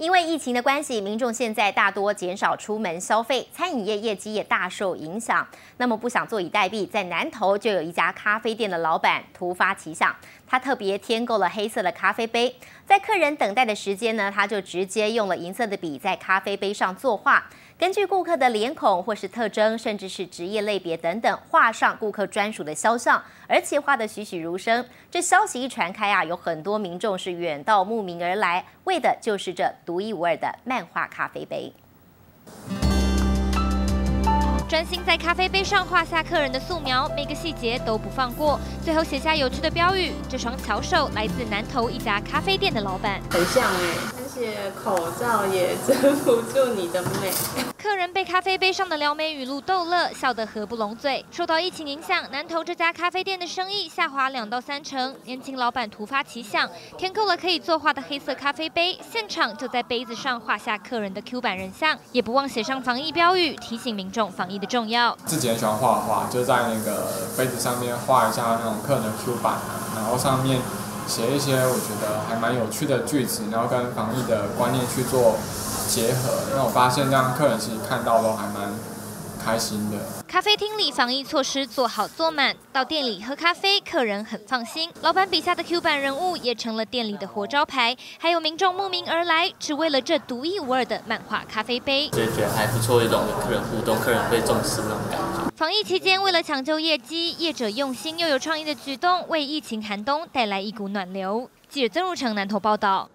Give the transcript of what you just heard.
因为疫情的关系，民众现在大多减少出门消费，餐饮业业绩也大受影响。那么不想坐以待毙，在南投就有一家咖啡店的老板突发奇想，他特别添购了黑色的咖啡杯，在客人等待的时间呢，他就直接用了银色的笔在咖啡杯上作画。根据顾客的脸孔或是特征，甚至是职业类别等等，画上顾客专属的肖像，而且画得栩栩如生。这消息一传开啊，有很多民众是远道慕名而来，为的就是这独一无二的漫画咖啡杯。专心在咖啡杯上画下客人的素描，每个细节都不放过，最后写下有趣的标语。这双巧手来自南投一家咖啡店的老板，很像哎，口罩也遮不住你的美。客人被咖啡杯上的撩妹语录逗乐，笑得合不拢嘴。受到疫情影响，南投这家咖啡店的生意下滑两到三成。年轻老板突发奇想，添购了可以作画的黑色咖啡杯，现场就在杯子上画下客人的 Q 版人像，也不忘写上防疫标语，提醒民众防疫的重要。自己很喜欢画画，就在那个杯子上面画一下那种客人的 Q 版，然后上面写一些我觉得还蛮有趣的句子，然后跟防疫的观念去做。结合，那我发现这样客人其实看到都还蛮开心的。咖啡厅里防疫措施做好做满，到店里喝咖啡，客人很放心。老板笔下的 Q 版人物也成了店里的活招牌，还有民众慕名而来，只为了这独一无二的漫画咖啡杯。就觉得还不错，一种跟客人互动、客人被重视那种感觉。防疫期间，为了抢救业绩，业者用心又有创意的举动，为疫情寒冬带来一股暖流。记者曾如成南投报道。